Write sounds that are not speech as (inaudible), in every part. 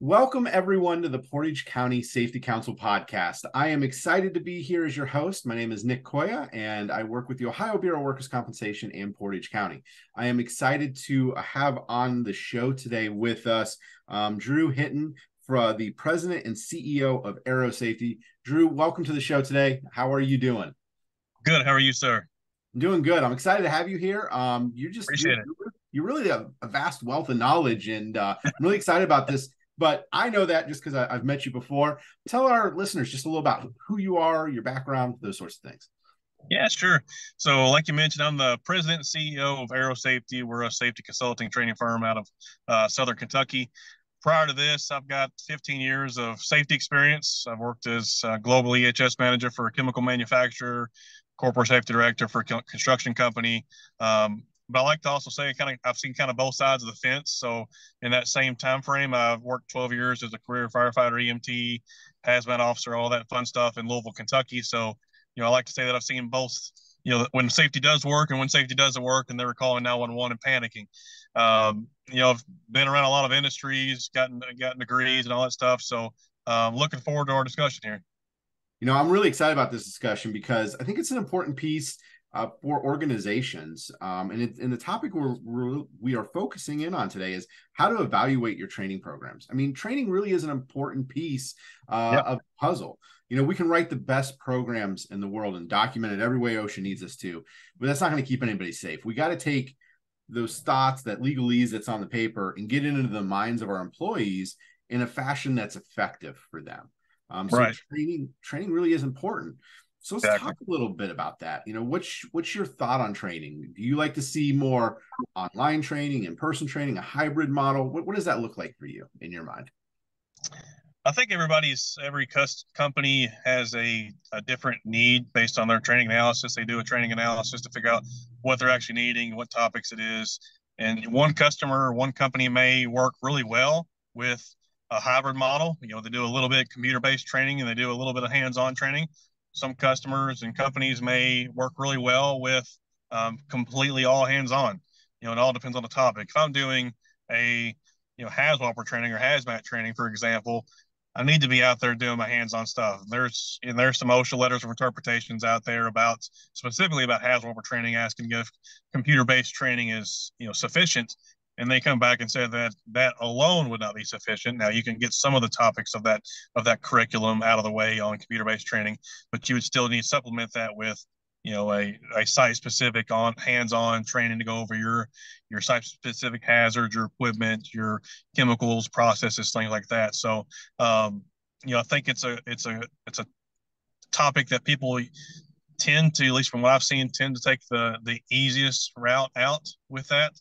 Welcome, everyone, to the Portage County Safety Council podcast. I am excited to be here as your host. My name is Nick Koya, and I work with the Ohio Bureau of Workers' Compensation and Portage County. I am excited to have on the show today with us um, Drew Hinton, for, the president and CEO of Arrow Safety. Drew, welcome to the show today. How are you doing? Good. How are you, sir? I'm doing good. I'm excited to have you here. Um, you just Appreciate you're, it. you're really a, a, vast wealth of knowledge, and uh, I'm really excited about this but I know that just because I've met you before. Tell our listeners just a little about who you are, your background, those sorts of things. Yeah, sure. So, like you mentioned, I'm the president and CEO of Arrow Safety. We're a safety consulting training firm out of uh, Southern Kentucky. Prior to this, I've got 15 years of safety experience. I've worked as a global EHS manager for a chemical manufacturer, corporate safety director for a construction company, um, but I like to also say kind of I've seen kind of both sides of the fence. So in that same time frame, I've worked 12 years as a career firefighter, EMT, hazmat officer, all that fun stuff in Louisville, Kentucky. So you know I like to say that I've seen both. You know when safety does work and when safety doesn't work, and they're calling 911 and panicking. Um, you know I've been around a lot of industries, gotten gotten degrees and all that stuff. So um, looking forward to our discussion here. You know I'm really excited about this discussion because I think it's an important piece uh, for organizations. Um, and, it, and the topic we're, we're, we are focusing in on today is how to evaluate your training programs. I mean, training really is an important piece uh, yep. of puzzle. You know, we can write the best programs in the world and document it every way OSHA needs us to, but that's not going to keep anybody safe. We got to take those thoughts, that legalese that's on the paper, and get into the minds of our employees in a fashion that's effective for them. Um, so right. training training really is important. So let's exactly. talk a little bit about that. You know, what's what's your thought on training? Do you like to see more online training, in person training, a hybrid model? What, what does that look like for you in your mind? I think everybody's every company has a, a different need based on their training analysis. They do a training analysis to figure out what they're actually needing, what topics it is. And one customer, one company may work really well with a hybrid model. You know, they do a little bit computer based training and they do a little bit of hands on training some customers and companies may work really well with um, completely all hands on. You know, it all depends on the topic. If I'm doing a you know HAZWOPER training or hazmat training, for example, I need to be out there doing my hands-on stuff. There's and there's some OSHA letters of interpretations out there about specifically about HAZWOPER training, asking if computer-based training is you know sufficient and they come back and say that that alone would not be sufficient. Now you can get some of the topics of that of that curriculum out of the way on computer-based training, but you would still need to supplement that with you know a, a site specific on hands-on training to go over your your site specific hazards your equipment your chemicals processes things like that so um, you know i think it's a it's a it's a topic that people tend to at least from what i've seen tend to take the the easiest route out with that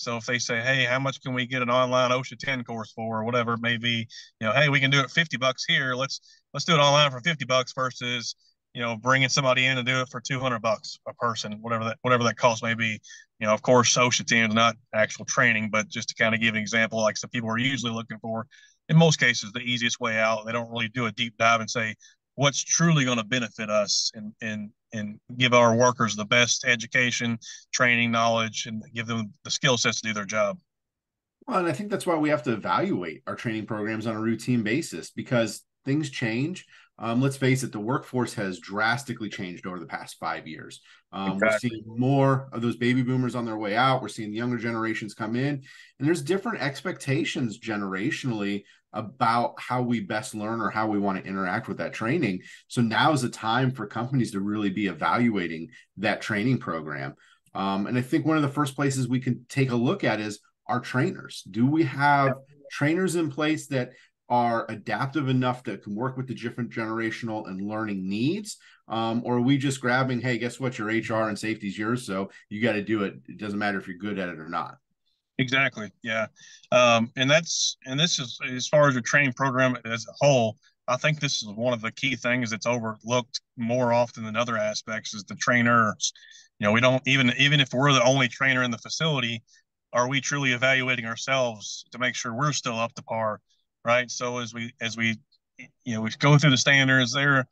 so if they say, hey, how much can we get an online OSHA 10 course for, or whatever it may be, you know, hey, we can do it 50 bucks here. Let's let's do it online for 50 bucks versus, you know, bringing somebody in to do it for 200 bucks a person, whatever that whatever that cost may be. You know, of course, OSHA 10 is not actual training, but just to kind of give an example, like some people are usually looking for, in most cases, the easiest way out. They don't really do a deep dive and say, what's truly going to benefit us and and and give our workers the best education, training, knowledge, and give them the skill sets to do their job. Well, and I think that's why we have to evaluate our training programs on a routine basis because things change. Um, let's face it, the workforce has drastically changed over the past five years. Um, exactly. We're seeing more of those baby boomers on their way out. We're seeing the younger generations come in, and there's different expectations generationally about how we best learn or how we want to interact with that training. So now is the time for companies to really be evaluating that training program. Um, and I think one of the first places we can take a look at is our trainers. Do we have trainers in place that are adaptive enough that can work with the different generational and learning needs? Um, or are we just grabbing, hey, guess what? Your HR and safety is yours, so you got to do it. It doesn't matter if you're good at it or not. Exactly. Yeah. Um, and that's and this is as far as your training program as a whole. I think this is one of the key things that's overlooked more often than other aspects is the trainers. You know, we don't even even if we're the only trainer in the facility, are we truly evaluating ourselves to make sure we're still up to par, right? So as we as we you know we go through the standards, there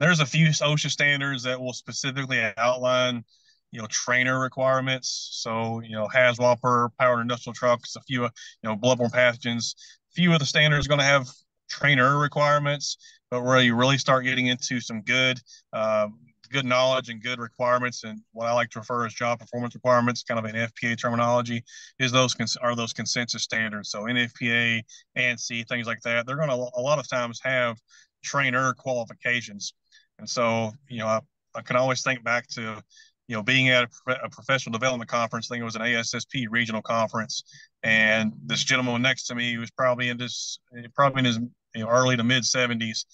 there's a few OSHA standards that will specifically outline you know trainer requirements. So you know HAZWOPER, powered industrial trucks, a few you know bloodborne pathogens, few of the standards going to have trainer requirements, but where you really start getting into some good um, good knowledge and good requirements and what I like to refer as job performance requirements, kind of an FPA terminology, is those are those consensus standards. So NFPA, ANSI, things like that. They're going to a lot of times have trainer qualifications, and so you know I, I can always think back to you know being at a, a professional development conference. I think it was an ASSP regional conference, and this gentleman next to me was probably in this probably in his you know, early to mid 70s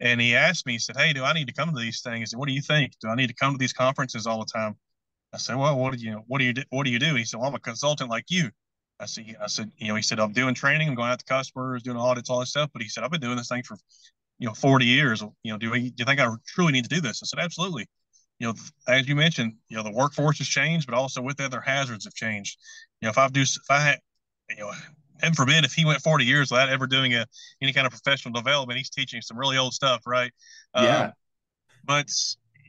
and he asked me, he said, Hey, do I need to come to these things? What do you think? Do I need to come to these conferences all the time? I said, Well, what do you what do you do? What do you do? He said, Well, I'm a consultant like you. I said, I said, you know, he said, I'm doing training, I'm going out to customers, doing audits, all this stuff. But he said, I've been doing this thing for, you know, 40 years. You know, do, we, do you think I truly need to do this? I said, absolutely. You know, as you mentioned, you know, the workforce has changed, but also with that, their hazards have changed. You know, if I do, if I had, you know, heaven forbid if he went 40 years without ever doing a any kind of professional development he's teaching some really old stuff right? Yeah. um, but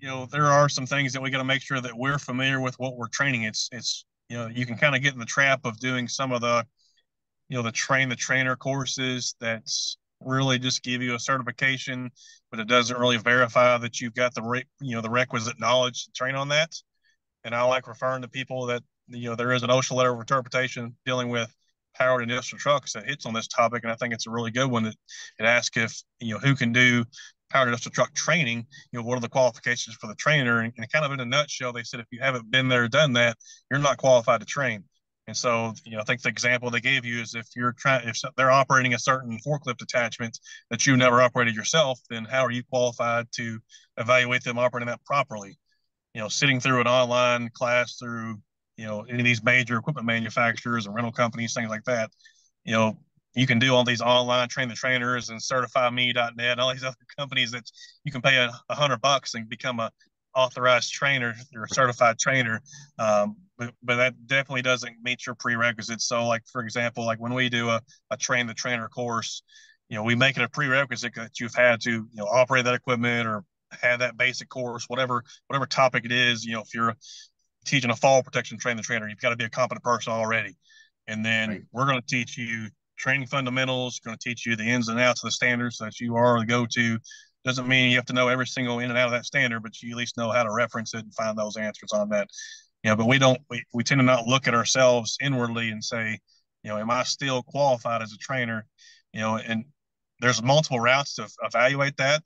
you know there are some things that we got to make sure that we're familiar with what we're training. It's it's you know you can kind of get in the trap of doing some of the you know the train the trainer courses that's really just give you a certification but it doesn't really verify that you've got the re- you know the requisite knowledge to train on that. And i like referring to people that you know there is an OSHA letter of interpretation dealing with powered industrial trucks that hits on this topic, and I think it's a really good one. It, it asks if you know who can do powered industrial truck training. You know, what are the qualifications for the trainer? And, and kind of in a nutshell, they said if you haven't been there, done that, you're not qualified to train. And so, you know, I think the example they gave you is if you're trying, if they're operating a certain forklift attachment that you never operated yourself, then how are you qualified to evaluate them operating that properly? You know, sitting through an online class through you know any of these major equipment manufacturers and rental companies, things like that. You know, you can do all these online train the trainers and certifyme.net, and all these (laughs) other companies that you can pay a, a hundred bucks and become a authorized trainer or certified trainer. Um, but, but that definitely doesn't meet your prerequisites. So like, for example, like when we do a, a train the trainer course, you know, we make it a prerequisite that you've had to, you know, operate that equipment or have that basic course, whatever, whatever topic it is, you know, if you're teaching a fall protection train the trainer, you've got to be a competent person already. And then right. we're going to teach you training fundamentals, going to teach you the ins and outs of the standards that you are the go-to. Doesn't mean you have to know every single in and out of that standard, but you at least know how to reference it and find those answers on that. You know, but we don't, we, we tend to not look at ourselves inwardly and say, you know, am I still qualified as a trainer? You know, and there's multiple routes to evaluate that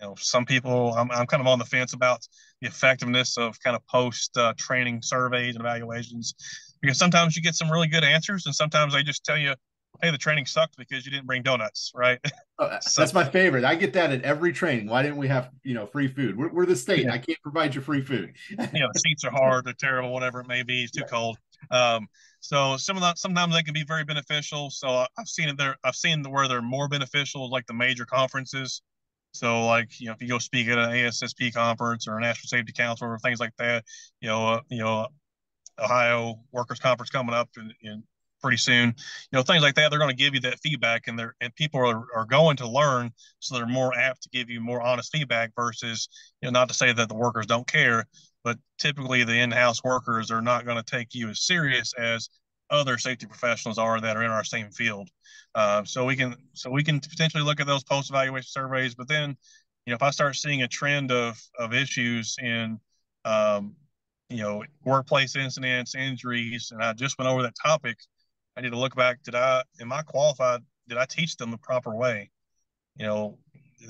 you know, some people, I'm, I'm kind of on the fence about the effectiveness of kind of post uh, training surveys and evaluations because sometimes you get some really good answers and sometimes they just tell you, hey, the training sucked because you didn't bring donuts, right? Oh, (laughs) so, that's my favorite. I get that at every training. Why didn't we have, you know, free food? We're, we're the state. Yeah. I can't provide you free food. (laughs) you know, the seats are hard, they're terrible, whatever it may be. It's too cold. Um, so some of that sometimes they can be very beneficial. So I've seen it there. I've seen where they're more beneficial, like the major conferences. So, like, you know, if you go speak at an ASSP conference or a National Safety Council or things like that, you know, uh, you know, Ohio Workers Conference coming up in, in pretty soon, you know, things like that, they're going to give you that feedback, and they're and people are, are going to learn, so they're more apt to give you more honest feedback versus, you know, not to say that the workers don't care, but typically the in-house workers are not going to take you as serious as other safety professionals are that are in our same field. Uh, so we can so we can potentially look at those post evaluation surveys. But then, you know, if I start seeing a trend of of issues in um, you know workplace incidents, injuries, and I just went over that topic, I need to look back. Did I am I qualified? Did I teach them the proper way? You know,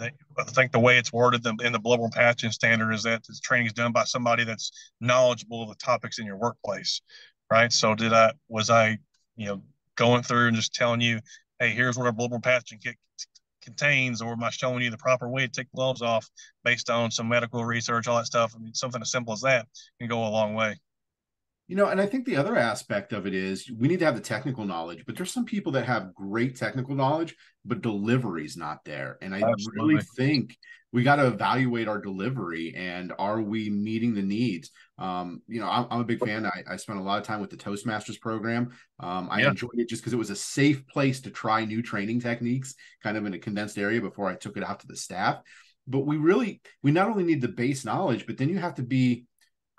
I think the way it's worded in the bloodborne pathogen standard is that the training is done by somebody that's knowledgeable of the topics in your workplace right? So did I was I you know going through and just telling you, hey, here's what our bloodborne pathogen kit contains, or am I showing you the proper way to take gloves off based on some medical research, all that stuff? I mean, something as simple as that can go a long way. You know, and I think the other aspect of it is we need to have the technical knowledge, but there's some people that have great technical knowledge, but delivery's not there. And I Absolutely. really think we got to evaluate our delivery and are we meeting the needs? Um, you know, I'm, I'm, a big fan. I, I spent a lot of time with the Toastmasters program. Um, I yeah. enjoyed it just because it was a safe place to try new training techniques, kind of in a condensed area before I took it out to the staff. But we really, we not only need the base knowledge, but then you have to be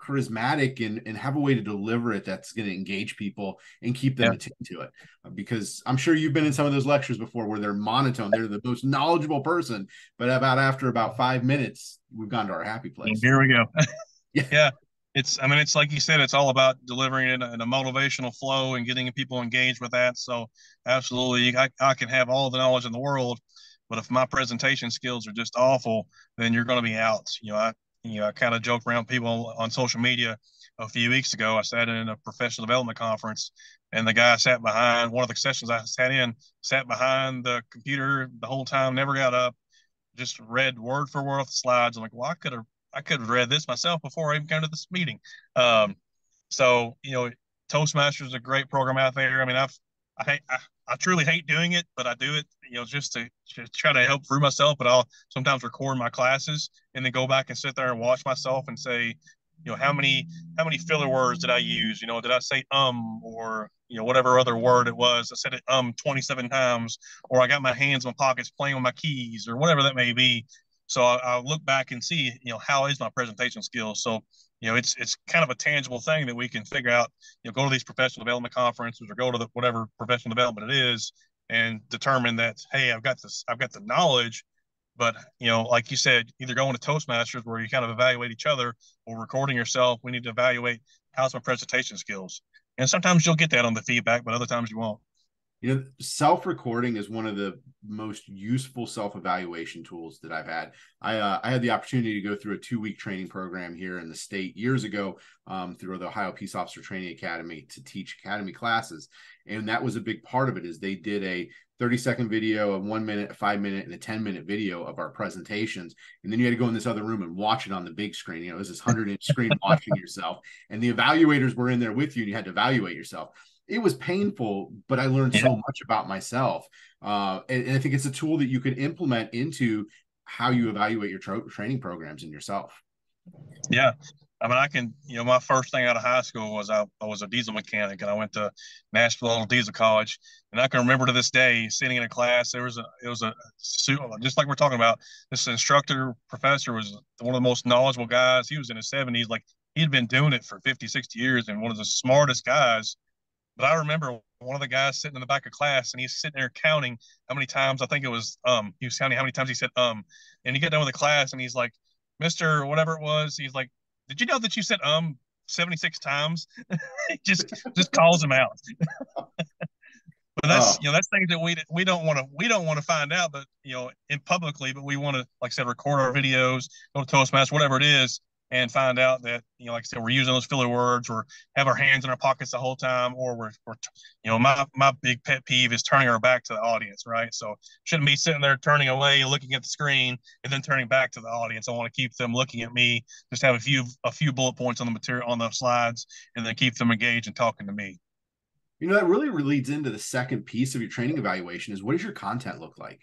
charismatic and, and have a way to deliver it that's going to engage people and keep them yeah. to it because i'm sure you've been in some of those lectures before where they're monotone they're the most knowledgeable person but about after about five minutes we've gone to our happy place here we go yeah. (laughs) yeah it's i mean it's like you said it's all about delivering it in a, motivational flow and getting people engaged with that. So absolutely I, I can have all the knowledge in the world but if my presentation skills are just awful then you're going to be out. You know i you know i kind of joke around people on social media. A few weeks ago i sat in a professional development conference and the guy sat behind one of the sessions i sat in sat behind the computer the whole time never got up just read word for word off the slides. I'm like well i could have I could have read this myself before I even came to this meeting. Um, so you know, Toastmasters is a great program out there. I mean, I've I hate I, I truly hate doing it, but I do it, you know, just to, to try to help through myself. But I'll sometimes record my classes and then go back and sit there and watch myself and say, you know, how many how many filler words did I use? You know, did I say um or you know whatever other word it was? I said it um 27 times, or I got my hands in my pockets playing with my keys or whatever that may be. So I, I look back and see, you know, how is my presentation skills? So, you know, it's it's kind of a tangible thing that we can figure out. You know, go to these professional development conferences or go to the, whatever professional development it is, and determine that hey, I've got this, I've got the knowledge, but you know, like you said, either going to Toastmasters where you kind of evaluate each other, or recording yourself. We need to evaluate how's my presentation skills. And sometimes you'll get that on the feedback, but other times you won't you know self-recording is one of the most useful self-evaluation tools that i've had. I uh, i had the opportunity to go through a two-week training program here in the state years ago um, through the ohio peace officer training academy to teach academy classes and that was a big part of it is they did a 30 second video a one minute a five minute and a 10 minute video of our presentations and then you had to go in this other room and watch it on the big screen you know it was this 100 inch screen (laughs) watching yourself and the evaluators were in there with you and you had to evaluate yourself it was painful, but I learned yeah. so much about myself. Uh, and, and, I think it's a tool that you can implement into how you evaluate your tra- training programs and yourself. Yeah. I mean, I can, you know, my first thing out of high school was I, I was a diesel mechanic and I went to Nashville Diesel College. And I can remember to this day sitting in a class, there was a, it was a, just like we're talking about, this instructor professor was one of the most knowledgeable guys. He was in his 70s. Like he'd been doing it for 50, 60 years and one of the smartest guys but I remember one of the guys sitting in the back of class and he's sitting there counting how many times I think it was um he was counting how many times he said um and he get done with the class and he's like, Mister whatever it was, he's like, Did you know that you said um 76 times? (laughs) just just calls him out. (laughs) but that's oh. you know that's things that we we don't want to we don't want to find out, but you know in publicly, but we want to like I said record our videos, go to Toastmasters, whatever it is, and find out that you know like i said we're using those filler words or have our hands in our pockets the whole time or we're, we're you know my, my big pet peeve is turning our back to the audience right? So shouldn't be sitting there turning away looking at the screen and then turning back to the audience. I want to keep them looking at me just have a few a few bullet points on the material on the slides and then keep them engaged and talking to me you know that really leads into the second piece of your training evaluation is what does your content look like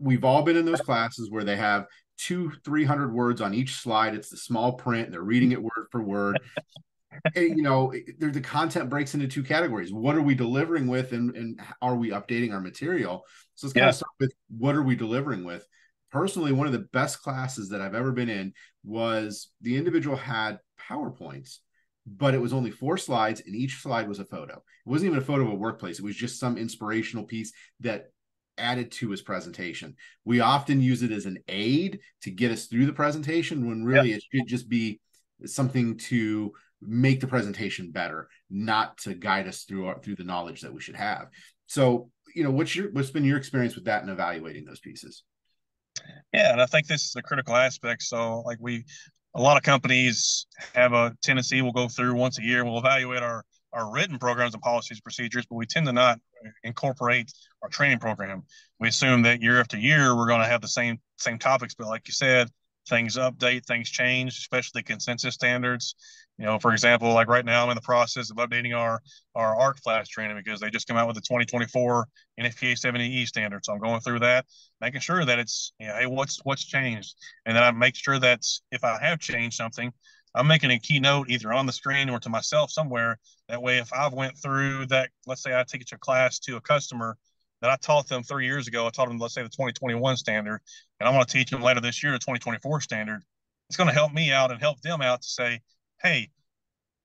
we've all been in those classes where they have two, 300 words on each slide. It's the small print. They're reading it word for word. (laughs) and, you know, the content breaks into two categories. What are we delivering with and, and are we updating our material? So let's yeah. kind of start with what are we delivering with? Personally, one of the best classes that I've ever been in was the individual had PowerPoints but it was only four slides and each slide was a photo. It wasn't even a photo of a workplace. It was just some inspirational piece that added to his presentation. We often use it as an aid to get us through the presentation when really yep. it should just be something to make the presentation better, not to guide us through our, through the knowledge that we should have. So, you know, what's your what's been your experience with that and evaluating those pieces? Yeah, and I think this is a critical aspect. So, like we, a lot of companies have a tendency. We'll go through once a year. We'll evaluate our our written programs and policies procedures, but we tend to not incorporate our training program. We assume that year after year we're going to have the same same topics, but like you said, things update, things change, especially consensus standards. You know, for example, like right now I'm in the process of updating our our arc flash training because they just come out with the 2024 NFPA 70E standard. So I'm going through that, making sure that it's you know, hey, what's what's changed, and then I make sure that if I have changed something, I'm making a keynote either on the screen or to myself somewhere. That way, if I've went through that, let's say I teach a class to a customer that I taught them three years ago, I taught them, let's say the 2021 standard, and I want to teach them later this year the 2024 standard. It's going to help me out and help them out to say, hey,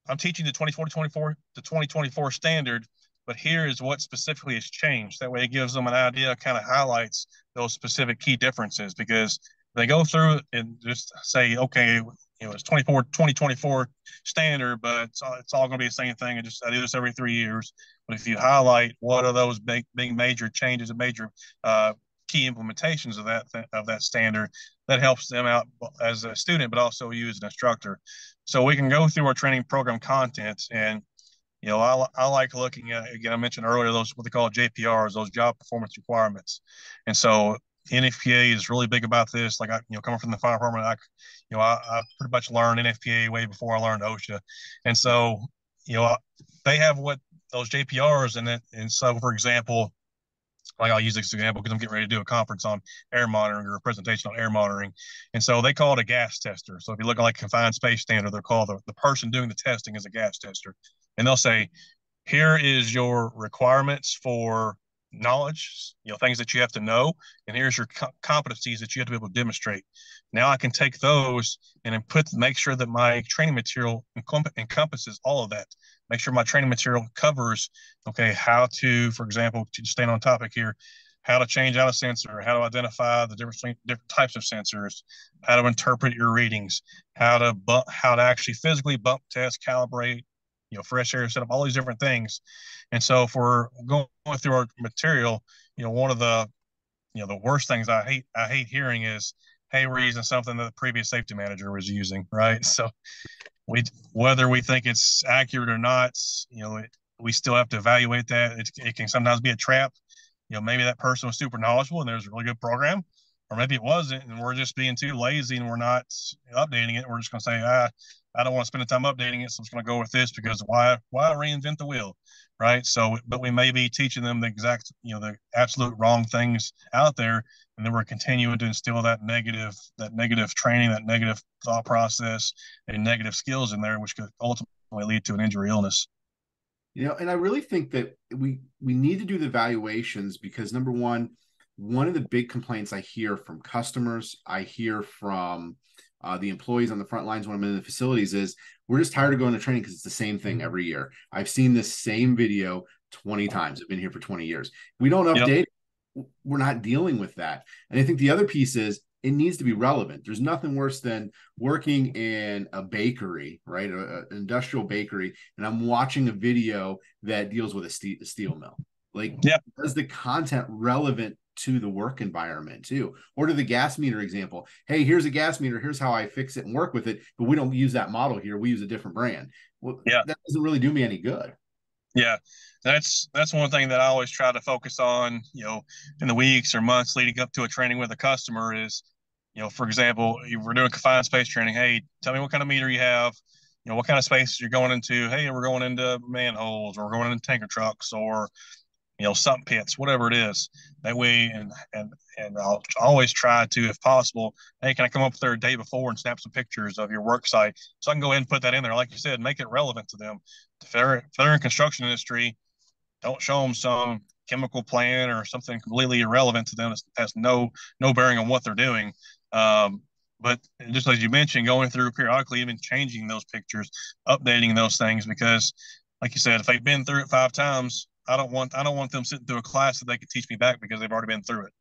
I'm teaching the 2024 the 2024 standard, but here is what specifically has changed. That way it gives them an idea, kind of highlights those specific key differences because they go through and just say, okay, you know, it's 24, 2024 standard, but it's all, it's all going to be the same thing. I just I do this every three years. But if you highlight what are those big, big major changes and major uh, key implementations of that of that standard, that helps them out as a student, but also you as an instructor. So we can go through our training program content and you know, I, I like looking at again. I mentioned earlier those what they call JPRs, those job performance requirements, and so NFPA is really big about this. Like I, you know, coming from the fire department, I, you know, I, I pretty much learned NFPA way before I learned OSHA, and so you know, they have what those JPRs and it, and so for example, like I'll use this example because I'm getting ready to do a conference on air monitoring or a presentation on air monitoring. And so they call it a gas tester. So if you look at like confined space standard, they're called the, the person doing the testing is a gas tester. And they'll say, here is your requirements for knowledge, you know, things that you have to know, and here's your co- competencies that you have to be able to demonstrate. Now I can take those and put make sure that my training material encompasses all of that. Make sure my training material covers, okay, how to, for example, to stay on topic here, how to change out a sensor, how to identify the different different types of sensors, how to interpret your readings, how to bump, how to actually physically bump test, calibrate, you know, fresh air setup, all these different things. And so if we're going through our material, you know, one of the, you know, the worst things I hate, I hate hearing is, hey, we're using something that the previous safety manager was using, (laughs) right? So we, whether we think it's accurate or not, you know, it, we still have to evaluate that. It, it can sometimes be a trap. You know, maybe that person was super knowledgeable and there's a really good program, or maybe it wasn't, and we're just being too lazy and we're not updating it. We're just going to say, ah, I don't want to spend the time updating it, so I'm just going to go with this because why why reinvent the wheel, right? So, but we may be teaching them the exact, you know, the absolute wrong things out there, and then we're continuing to instill that negative that negative training, that negative thought process, and negative skills in there, which could ultimately lead to an injury illness. You know, and I really think that we we need to do the evaluations because number one, one of the big complaints I hear from customers, I hear from uh, the employees on the front lines when I'm in the facilities is we're just tired of going to training because it's the same thing mm-hmm. every year. I've seen this same video 20 times. I've been here for 20 years. We don't update. Yep. We're not dealing with that. And I think the other piece is it needs to be relevant. There's nothing worse than working in a bakery, right? an industrial bakery, and I'm watching a video that deals with a, a steel mill. Like, yeah. is the content relevant to the work environment too or to the gas meter example hey here's a gas meter here's how i fix it and work with it but we don't use that model here we use a different brand well yeah that doesn't really do me any good yeah that's that's one thing that i always try to focus on you know in the weeks or months leading up to a training with a customer is you know for example if we're doing confined space training. Hey tell me what kind of meter you have. You know what kind of spaces you're going into. Hey we're going into manholes or we're going into tanker trucks or you know, sump pits, whatever it is. That way, and and and I'll always try to, if possible, hey, can I come up there a day before and snap some pictures of your work site so I can go ahead and put that in there, like you said, make it relevant to them. If they're in construction industry, don't show them some chemical plant or something completely irrelevant to them that has no no bearing on what they're doing. Um, but just as you mentioned, going through periodically, even changing those pictures, updating those things, because like you said, if they've been through it five times, I don't want I don't want them sitting through a class that they could teach me back because they've already been through it.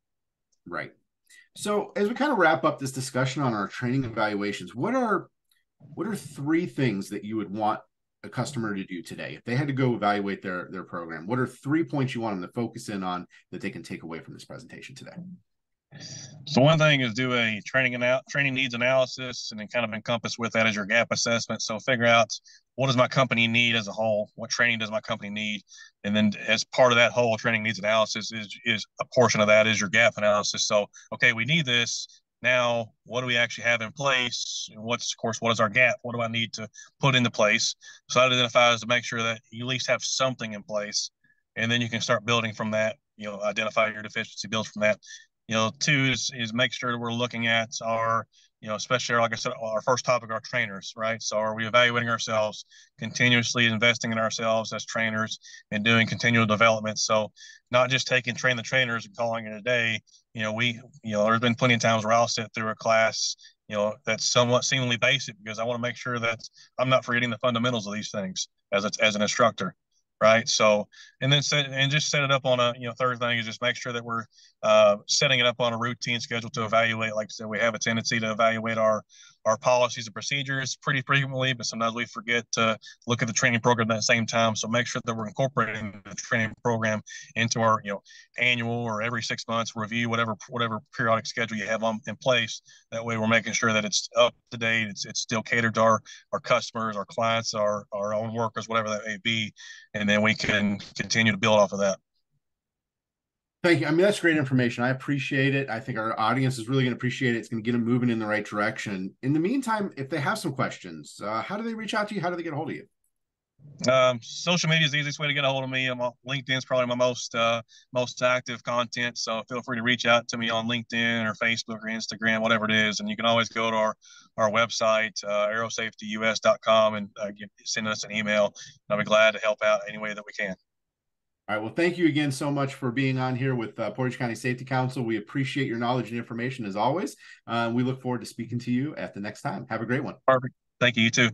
Right. So as we kind of wrap up this discussion on our training evaluations, what are what are three things that you would want a customer to do today if they had to go evaluate their their program? What are three points you want them to focus in on that they can take away from this presentation today? So one thing is do a training and out training needs analysis, and then kind of encompass with that as your gap assessment. So figure out what does my company need as a whole, what training does my company need, and then as part of that whole training needs analysis is is a portion of that is your gap analysis. So okay, we need this. Now, what do we actually have in place? What's of course what is our gap? What do I need to put into place? So that identifies to make sure that you at least have something in place, and then you can start building from that. You know, identify your deficiency, build from that, you know, two is, is make sure that we're looking at our, you know, especially like I said, our first topic, our trainers, right? So are we evaluating ourselves, continuously investing in ourselves as trainers and doing continual development? So not just taking train the trainers and calling it a day. You know, we, you know, there's been plenty of times where I'll sit through a class, you know that's somewhat seemingly basic because I want to make sure that I'm not forgetting the fundamentals of these things as a, as an instructor right? So, and then set and just set it up on a you know third thing is just make sure that we're uh, setting it up on a routine schedule to evaluate. Like I said, we have a tendency to evaluate our our policies and procedures pretty frequently, but sometimes we forget to look at the training program at the same time. So make sure that we're incorporating the training program into our you know annual or every six months review, whatever whatever periodic schedule you have on in place. That way, we're making sure that it's up to date. It's it's still catered to our our customers, our clients, our our own workers, whatever that may be, and then we can continue to build off of that. Thank you. I mean, that's great information. I appreciate it. I think our audience is really going to appreciate it. It's going to get them moving in the right direction. In the meantime, if they have some questions, uh, how do they reach out to you? How do they get a hold of you? Um, social media is the easiest way to get a hold of me. I'm on, LinkedIn's probably my most uh, most active content. So feel free to reach out to me on LinkedIn or Facebook or Instagram, whatever it is. And you can always go to our our website, uh, arrowsafetyus.com, and uh, send us an email. I'll be glad to help out any way that we can. All right. Well, thank you again so much for being on here with uh, Portage County Safety Council. We appreciate your knowledge and information as always. Uh, we look forward to speaking to you at the next time. Have a great one. Perfect. Thank you. You too.